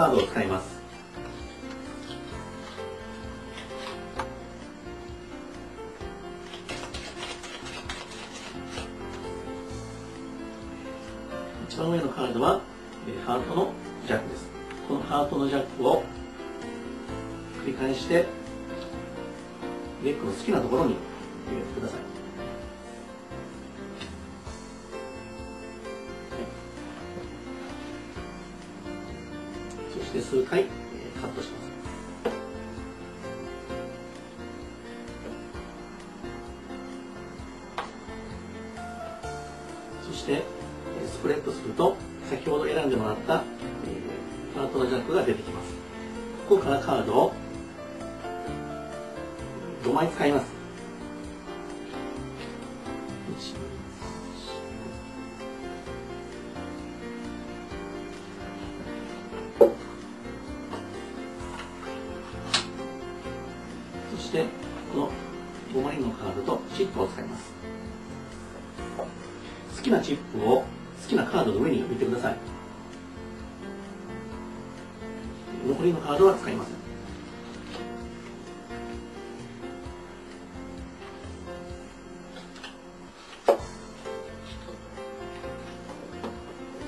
カードを使います。一番上のカードは、えーハートのジャックです。このハートのジャックを繰り返してネックの好きなところに入れてください。そして数回、えーカットします。そしてえースプレッドすると先ほど選んでもらった、えーハートのジャックが出てきます。ここからカードを5枚使います。してこの5枚のカードとチップを使います。好きなチップを好きなカードの上に置いてください。残りのカードは使いません。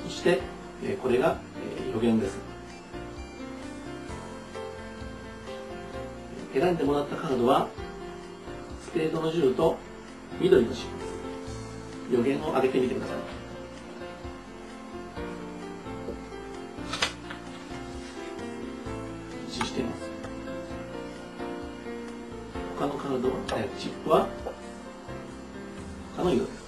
そして、えこれが、え予言です。選んでもらったカードはスペードの10と緑のシールです予言を上げてみてください。一致しています。他のカードはチップは他の色。です